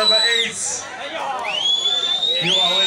number eight. You are